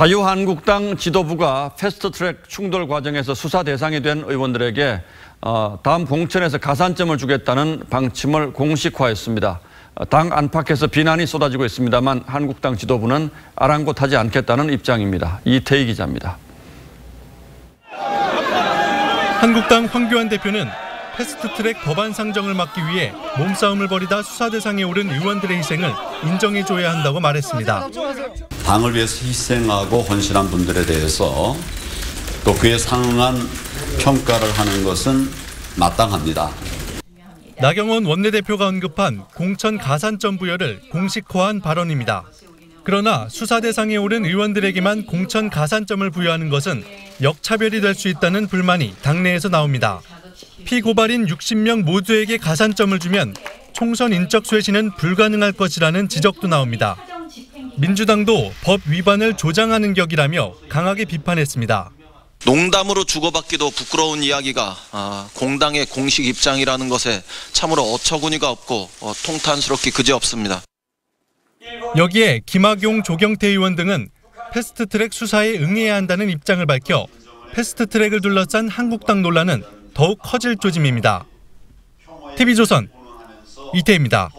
자유한국당 지도부가 패스트트랙 충돌 과정에서 수사 대상이 된 의원들에게 어, 다음 공천에서 가산점을 주겠다는 방침을 공식화했습니다. 어, 당 안팎에서 비난이 쏟아지고 있습니다만 한국당 지도부는 아랑곳하지 않겠다는 입장입니다. 이태희 기자입니다. 한국당 황교안 대표는 패스트트랙 법안 상정을 막기 위해 몸싸움을 벌이다 수사 대상에 오른 의원들의 희생을 인정해줘야 한다고 말했습니다. 당을 위해서 희생하고 헌신한 분들에 대해서 또 그에 상응한 평가를 하는 것은 마땅합니다. 나경원 원내대표가 언급한 공천 가산점 부여를 공식화한 발언입니다. 그러나 수사 대상에 오른 의원들에게만 공천 가산점을 부여하는 것은 역차별이 될 수 있다는 불만이 당내에서 나옵니다. 피고발인 60명 모두에게 가산점을 주면 총선 인적 쇄신은 불가능할 것이라는 지적도 나옵니다. 민주당도 법 위반을 조장하는 격이라며 강하게 비판했습니다. 농담으로 주고받기도 부끄러운 이야기가 아, 공당의 공식 입장이라는 것에 참으로 어처구니가 없고 어, 통탄스럽기 그지없습니다. 여기에 김학용, 조경태 의원 등은 패스트트랙 수사에 응해야 한다는 입장을 밝혀 패스트트랙을 둘러싼 한국당 논란은 더욱 커질 조짐입니다. TV조선 이태입니다.